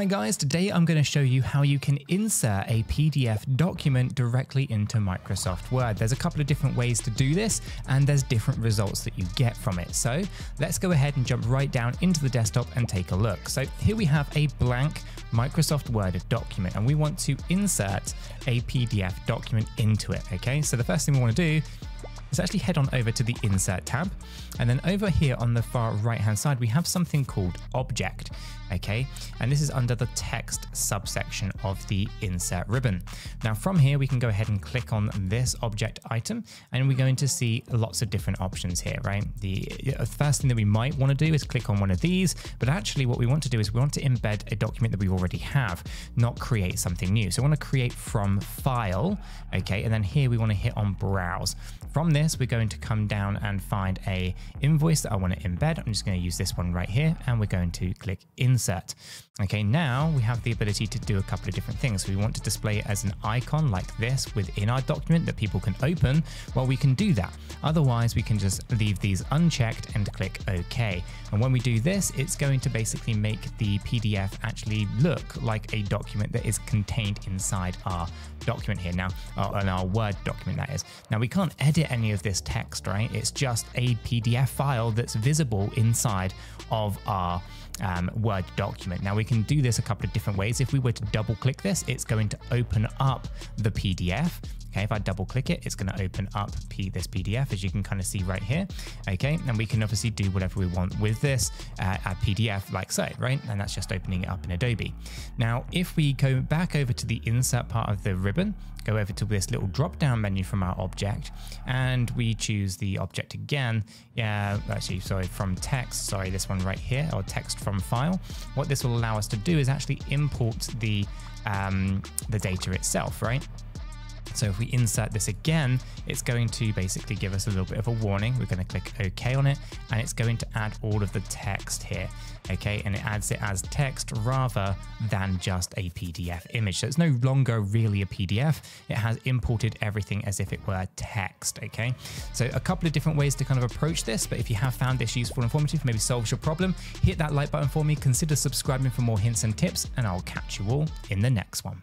Hi guys, today I'm going to show you how you can insert a PDF document directly into Microsoft Word. There's a couple of different ways to do this and there's different results that you get from it. So let's go ahead and jump right down into the desktop and take a look. So here we have a blank Microsoft Word document and we want to insert a PDF document into it. Okay, so the first thing we want to do is actually head on over to the Insert tab. And then over here on the far right hand side, we have something called Object okay? And this is under the text subsection of the insert ribbon. Now from here, we can go ahead and click on this object item and we're going to see lots of different options here, right? The uh, first thing that we might want to do is click on one of these, but actually what we want to do is we want to embed a document that we already have, not create something new. So I want to create from file, okay? And then here we want to hit on browse. From this, we're going to come down and find a invoice that I want to embed. I'm just going to use this one right here and we're going to click insert Okay, now we have the ability to do a couple of different things. we want to display it as an icon like this within our document that people can open, well, we can do that. Otherwise, we can just leave these unchecked and click OK. And when we do this, it's going to basically make the PDF actually look like a document that is contained inside our document here now, uh, in our Word document that is. Now we can't edit any of this text, right? It's just a PDF file that's visible inside of our um, Word document. Now we can do this a couple of different ways. If we were to double click this, it's going to open up the PDF. Okay, if I double click it, it's going to open up P this PDF as you can kind of see right here. Okay, and we can obviously do whatever we want with this uh, PDF like so, right? And that's just opening it up in Adobe. Now, if we go back over to the insert part of the ribbon, go over to this little drop down menu from our object, and we choose the object again. Yeah, actually, sorry, from text, sorry, this one right here, or text from file. What this will allow us to do is actually import the um, the data itself, right? So if we insert this again, it's going to basically give us a little bit of a warning. We're going to click OK on it, and it's going to add all of the text here. Okay, and it adds it as text rather than just a PDF image. So it's no longer really a PDF. It has imported everything as if it were text. Okay, so a couple of different ways to kind of approach this. But if you have found this useful, informative, maybe solves your problem, hit that like button for me. Consider subscribing for more hints and tips, and I'll catch you all in the next one.